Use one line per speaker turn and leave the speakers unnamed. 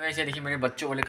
तो ऐसे देखिए मेरे बच्चों वाले